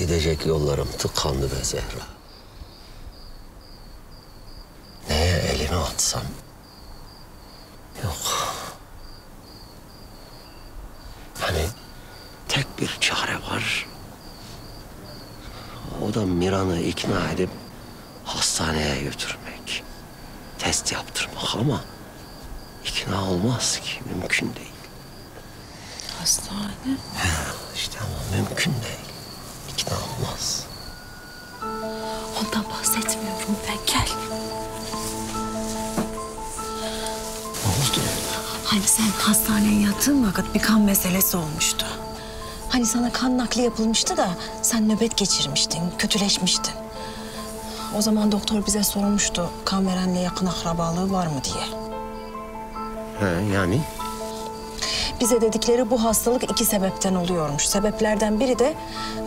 Gidecek yollarım tıkandı be Zehra. Neye elimi atsam? Yok. Hani tek bir çare var. O da Miran'ı ikna edip hastaneye götürmek. Test yaptırmak ama ikna olmaz ki. Mümkün değil. Hastane. İşte ama mümkün değil. İkna olmaz. Ondan bahsetmiyorum ben gel. Ne oldu? Hani sen hastaneye yattığın vakit bir kan meselesi olmuştu. Hani sana kan nakli yapılmıştı da sen nöbet geçirmiştin, kötüleşmiştin. O zaman doktor bize sormuştu kan verenle yakın akrabalığı var mı diye. He, yani? Bize dedikleri bu hastalık iki sebepten oluyormuş. Sebeplerden biri de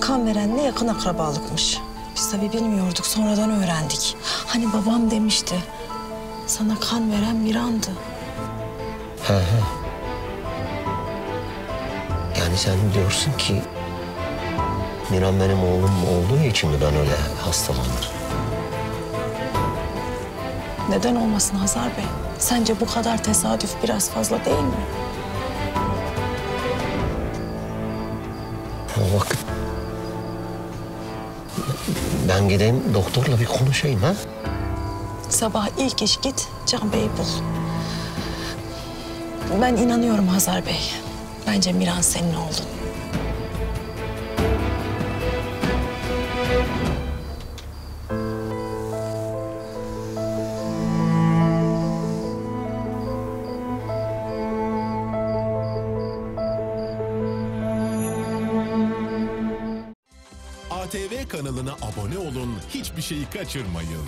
kan verenle yakın akrabalıkmış. Biz tabii bilmiyorduk, sonradan öğrendik. Hani babam demişti, sana kan veren Miran'dı. He he. Yani sen diyorsun ki Miran benim oğlum olduğu için mi ben öyle hastalandım? Neden olmasın Hazar Bey? Sence bu kadar tesadüf biraz fazla değil mi? O vakit ben gideyim doktorla bir konuşayım ha. Sabah ilk iş git Can Bey'i bul. Ben inanıyorum Hazar Bey. Bence Miran senin oğlun. ATV kanalına abone olun, hiçbir şeyi kaçırmayın.